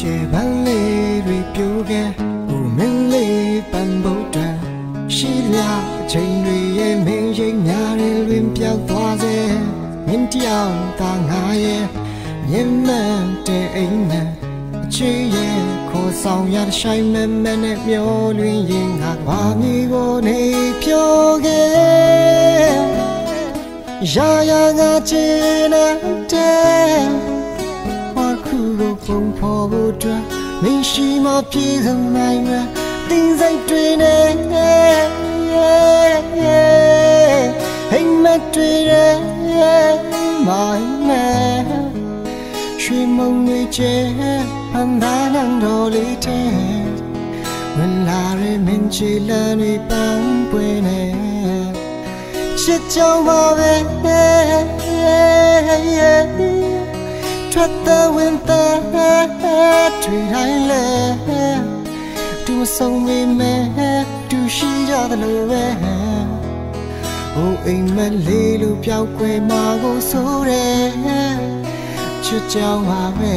ခြေပန်းလေးတွေပြိုခဲ့ဟိုမင်းလေးပန်းဗုဒ္ဓရှိလျာအချိန်တွေရဲ့မင်းရိပ်များတွေလွင်ပြောက်သွားစေမင်းတယောက်သာငါရဲ့မြင်မှန်တဲ့အိမ်နဲ့အချစ်ရဲ့ခေါ်ဆောင်ရဆိုင်မဲမဲနဲ့မျောလွင်ရင်ငါဘာမီကိုနေဖြိုခဲ့ရာရာငါချင်တဲ့ ဖော်ဖို့အတွက်မင်းရှိမပြေစမိုင်းမှာတင်းစိတ်တွေနဲ့ဟိမ်မတွေရဲ့မိုင်းနဲ့ရွှေမုံတွေချဲအန်ဒါနန်တော်လေးတဲ့ဝင်လာရဲ့မင်းချီလန်းတွေပန်းပွေနေချစ်ကြောင်ပါပဲထွက်တဲ့ဝင်တဲ့ တွေ့တိုင်းလဲတူဆုံးမိမဲ့တူရှိကြသလိုပဲဟိုအိမ်မက်လေးလိုပြောက်ွယ်မှာကိုဆိုးတယ်ချစ်ကြောင်ပါပဲ